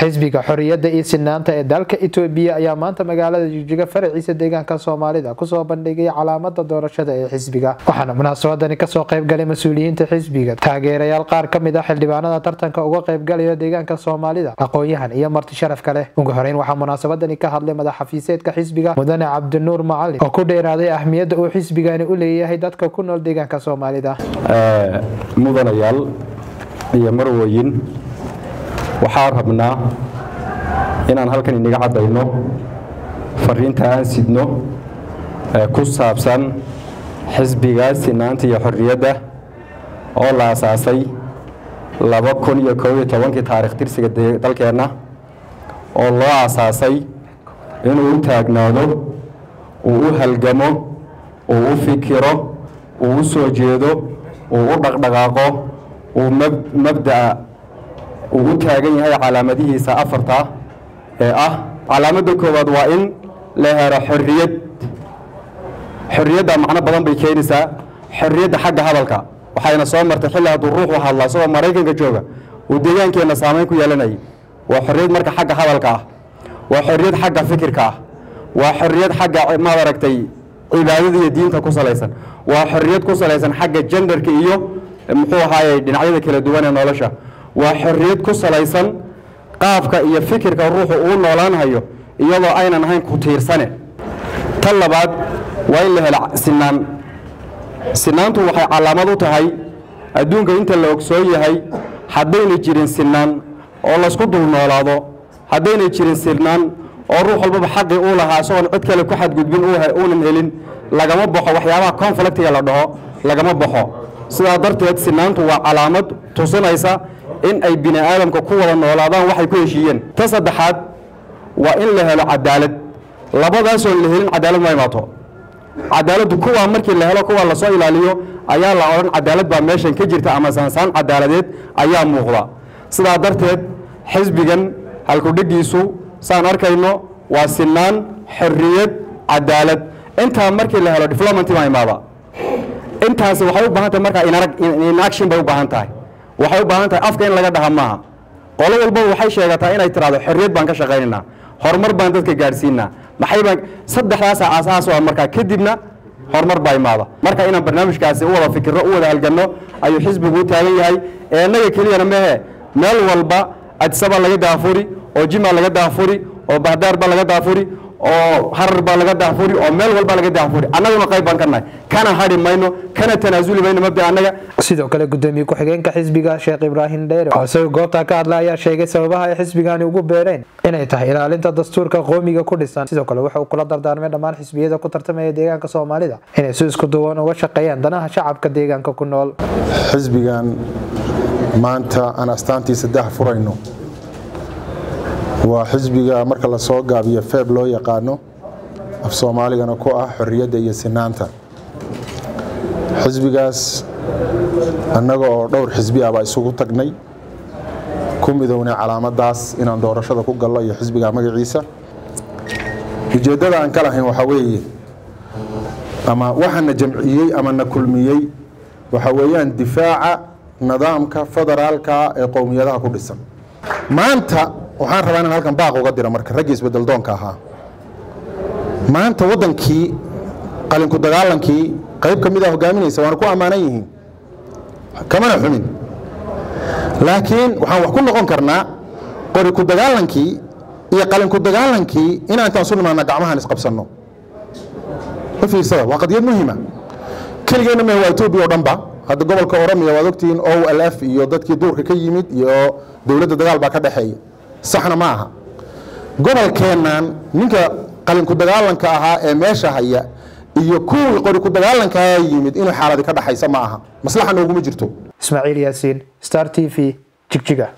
xisbiga xoriyadda iyo sinaanta ee dalka itoobiya ayaa maanta magaalada jigjiga faraciisa deegaanka soomaalida ku soo bandhigay calaamada doorashada ee xisbiga. Waxaana munaasabadani ka soo qaybgalay mas'uuliyiinta xisbiga. Taageerayaal qaar ka mid ah xildhibaanada tartanka uga qaybgalaya deegaanka soomaalida aqoon-yahan iyo marti sharaf kale ugu horeyn waxaa munaasabadani ka hadlay madaxxafiiseedka xisbiga mudane cabdinuur macalin oo ku dheeraaday ahmiyadda uu xisbigani u leeyahay dadka ku nool deegaanka soomaalida. Mudanayaal iyo marweyin waxaan rabnaa inaan halkan inaga caddayno fariinta aan sidno ee ku saabsan xisbiga sinaanta iyo xorriyadda oo la asaasay laba kun iyo koob iyo tobankii taarikh tirsiga dalkeenna oo loo asaasay inuu u taagnaado uu u halgamo uu u fikiro uu u soo jeedo uu u dhaqdhaqaaqo uu mabda'a uu u taagan yahay calaamadihiisa afarta ee ah calaamadda koowaad waa in la helo xorriyad. Xorriyadda macno badan bay keenaysaa. Xorriyadda xagga hadalka. Waxayna soo martay xilli hadduu ruuxu hadla isagoo maraykanka jooga. Uu deegaankeenna saamayn ku yeelanayay. Waa xorriyad marka xagga hadalka ah. Waa xorriyad xagga fikirka ah. Waa xorriyad xagga maad aragtay cibaadada iyo diinta ku salaysan. Waa xorriyad ku salaysan xagga jendarka iyo muxuu ahaaye dhinacyada kala duwan ee nolosha waa xorriyad ku salaysan qaabka iyo fikirka ruuxu uu noolaanhayo iyadoo aynan ahayn ku tiirsane. Tan labaad waa in la helo sinaan. Sinaantu waxay calaamad u tahay adduunka inta la ogsoon yahay haddayna jirin sinaan oo laysku dul noolaado haddayna jirin sinaan oo ruux walbaba xaqii uu lahaa isagoon cid kale ku xadgudbin uunan helin lagama baxo waxyaabaha conflictiga la dhaho lagama baxo sidaa darteed sinaantu waa calaamad tusinaysa in ay bini aadamka ku wada noolaadaan waxay ku heshiiyeen. Ta saddexaad waa in la helo cadaalad. Labadaasoon la helin cadaalad ma imaato. Cadaaladdu kuwaa markii la helo kuwaa la soo ilaaliyo ayaa la odhan cadaalad baa meeshan ka jirta ama saansaan cadaaladeed ayaa muuqda. Sidaa darteed xisbigan halkudhigiisu saan arkayno waa sinaan xorriyad cadaalad. Intaa markii la helo diplomaty baa imaada intaasi waxay u baahan tahay markaa inaction bay u baahan tahay waxay u baahan tahay afka in laga dhaha maaha. Qolo walba waxay sheegataa inay tiraahdo xorriyad baan ka shaqaynaynaa horumar baan dadka gaadhsiinaa maxay baan saddexdaas aasaas waa markaa kadibna horumar baa imaada. Marka inaan barnaamijkaasi u wada fikirro u wada halganno ayuu xisbigu u taagan yahay. Ee innaga keliyana mehe meel walba adisaba laga daafuri oo jima laga daafuri oo bahdaar baa laga daafuri oo harar baa laga daafuri oo meel walba laga daafuri annaguna qayb baan ka nahay. Kana hadhi mayno kana tanaasuli mayno mabda annaga. Sidoo kale gudoomiye ku-xigeenka xisbiga sheekh ibraahim dheere oo isaga goobtaa ka hadla ayaa sheegay sababaha ay xisbigani ugu beereen inay tahay ilaalinta dastuurka qoomiga ku dhisan. Sidoo kale wuxuu kula dardaarmay dhammaan xisbiyada ku tartamaya deegaanka soomaalida inay si isku duwan uga shaqeeyaan danaha shacabka deegaanka ku nool. Xisbigan maanta aan astaantiisa dah furayno waa xisbiga marka la soo gaabiyo feeb loo yaqaano af soomaaligana ku ah xorriyadda iyo sinaanta xisbigaas annaga oo dhowr xisbi ah baa isugu tagnay. Ku midownay calaamadaas inaan doorashada ku gallo iyo xisbiga magaciisa. Ujeeddada aan ka lahayn waxaa weeye ama waxana jamciyey ama na kulmiyey waxaa weeyaan difaaca nidaamka federaalka ee qowmiyadaha ku dhisan. Maanta waxaan rabaa inaan halkan baaq uga diro marka raggii isbedeldoonka ahaa. Maanta waddankii qalinku dagaalankii qayb ka mid a hogaaminaysa waana ku ammaanan yihiin. Kamana xumin. Laakiin waxaan wax ku noqon karnaa qori ku dagaalankii iyo qalinku dagaalankii inaan intaan su nimaadna gacmahan isqabsanno. Ma fiirsada waa qadiyad muhiima. Keligeenna meh waa etoobiya oo dhanba. Hadda gobolka oromiya waad ogtihiin o l f iyo dadkii duurka ka yimid iyo dowladda dagaal baa ka dhexeeya saxna ma aha. Gobolkeennan ninka qalinku dagaalanka ahaa ee meesha haya iyo kuwii qori ku dagaalankaa yimid inay xaaladi ka dhaxaysa ma aha. Maslaxa nooguma jirto. Ismaaciil yaasiin star t v jigjiga